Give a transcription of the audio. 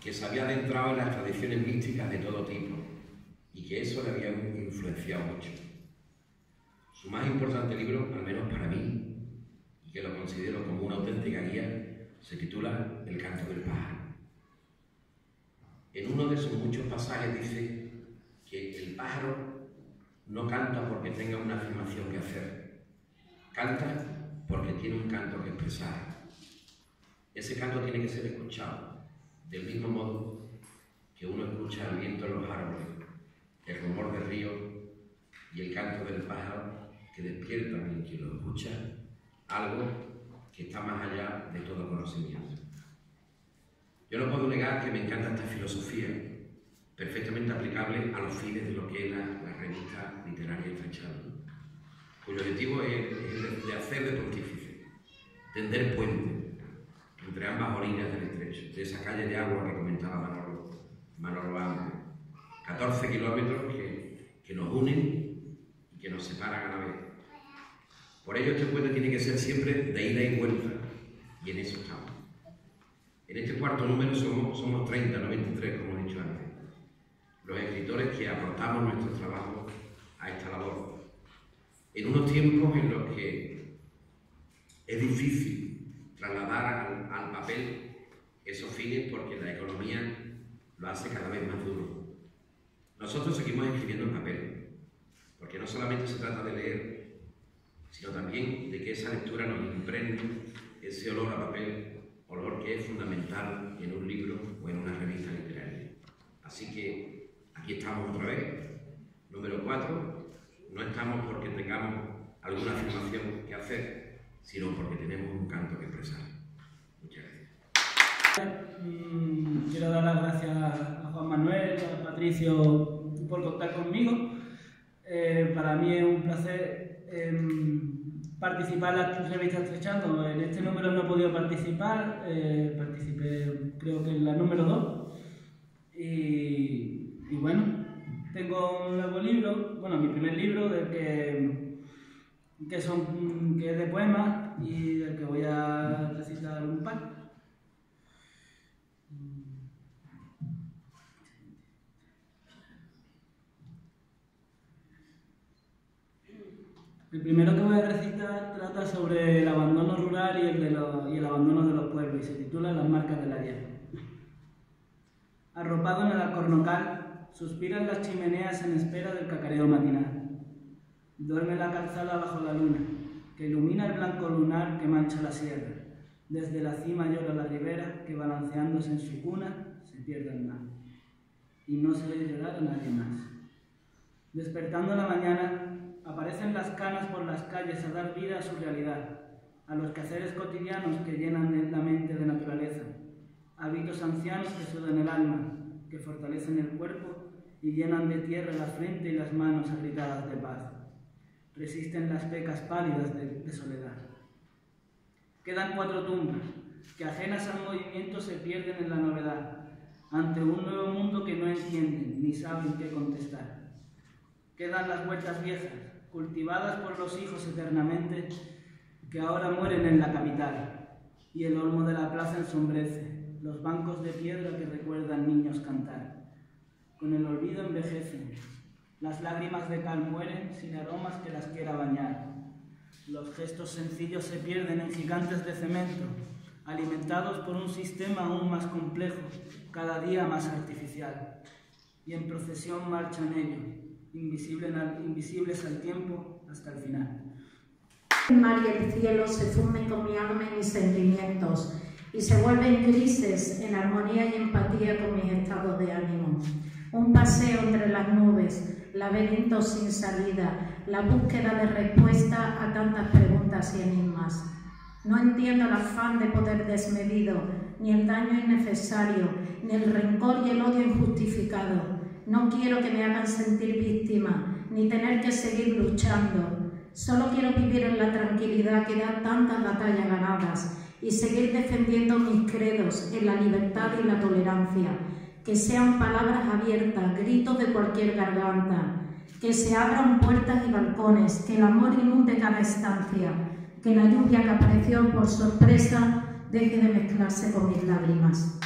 que se había adentrado en las tradiciones místicas de todo tipo y que eso le había influenciado mucho. Su más importante libro, al menos para mí, y que lo considero como una auténtica guía, se titula El canto del pájaro. En uno de sus muchos pasajes dice que el pájaro no canta porque tenga una afirmación que hacer, canta porque tiene un canto que expresar. Ese canto tiene que ser escuchado, del mismo modo que uno escucha el viento en los árboles, el rumor del río y el canto del pájaro que despiertan en quien lo escucha algo que está más allá de todo conocimiento. Yo no puedo negar que me encanta esta filosofía, perfectamente aplicable a los fines de lo que es la, revista literaria Estrechado, cuyo objetivo es, el de hacer de pontífice, tender puente entre ambas orillas del estrecho, de esa calle de agua que comentaba Manolo, Manolo antes. 14 kilómetros que, que nos unen y que nos separan a la vez. Por ello este puente tiene que ser siempre de ida y vuelta, y en eso estamos. En este cuarto número somos, somos 30, no 23, como he dicho antes. Los escritores que aportamos nuestro trabajo a esta labor. En unos tiempos en los que es difícil trasladar al, papel esos fines porque la economía lo hace cada vez más duro. Nosotros seguimos escribiendo en papel, porque no solamente se trata de leer, sino también de que esa lectura nos impregne ese olor a papel olor que es fundamental en un libro o en una revista literaria. Así que aquí estamos otra vez. Número cuatro, no estamos porque tengamos alguna afirmación que hacer, sino porque tenemos un canto que expresar. Muchas gracias. Mm, quiero dar las gracias a Juan Manuel, a Patricio por contar conmigo. Eh, para mí es un placer. Em, participar en la revista Estrechando. En este número no he podido participar, eh, participé creo que en la número 2. Y, y, bueno, tengo un nuevo libro, bueno, mi primer libro, del que, que, son, que es de poemas y del que voy a recitar un par. El primero que voy a recitar trata sobre el abandono rural y el, de y el abandono de los pueblos y se titula Las marcas de la. Arropado en el alcornocal, suspiran las chimeneas en espera del cacareo matinal. Duerme la calzada bajo la luna, que ilumina el blanco lunar que mancha la sierra. Desde la cima llora la ribera, que balanceándose en su cuna se pierde el mar. Y no se ve llorar a nadie más. Despertando la mañana, Aparecen las canas por las calles a dar vida a su realidad, a los quehaceres cotidianos que llenan la mente de naturaleza, hábitos ancianos que sudan el alma, que fortalecen el cuerpo y llenan de tierra la frente y las manos agritadas de paz. Resisten las pecas pálidas de, soledad. Quedan cuatro tumbas, que ajenas al movimiento se pierden en la novedad, ante un nuevo mundo que no entienden ni saben qué contestar. Quedan las vueltas viejas, cultivadas por los hijos eternamente, que ahora mueren en la capital, y el olmo de la plaza ensombrece, los bancos de piedra que recuerdan niños cantar. Con el olvido envejecen, las lágrimas de cal mueren sin aromas que las quiera bañar. Los gestos sencillos se pierden en gigantes de cemento, alimentados por un sistema aún más complejo, cada día más artificial. Y en procesión marchan ellos, invisibles al tiempo hasta el final. El mar y el cielo se funden con mi alma y mis sentimientos y se vuelven grises en armonía y empatía con mis estados de ánimo. Un paseo entre las nubes, laberinto sin salida, la búsqueda de respuesta a tantas preguntas y enigmas. No entiendo el afán de poder desmedido, ni el daño innecesario, ni el rencor y el odio injustificado no quiero que me hagan sentir víctima, ni tener que seguir luchando. Solo quiero vivir en la tranquilidad que da tantas batallas ganadas y seguir defendiendo mis credos en la libertad y la tolerancia. Que sean palabras abiertas, gritos de cualquier garganta. Que se abran puertas y balcones, que el amor inunde cada estancia. Que la lluvia que apareció por sorpresa deje de mezclarse con mis lágrimas.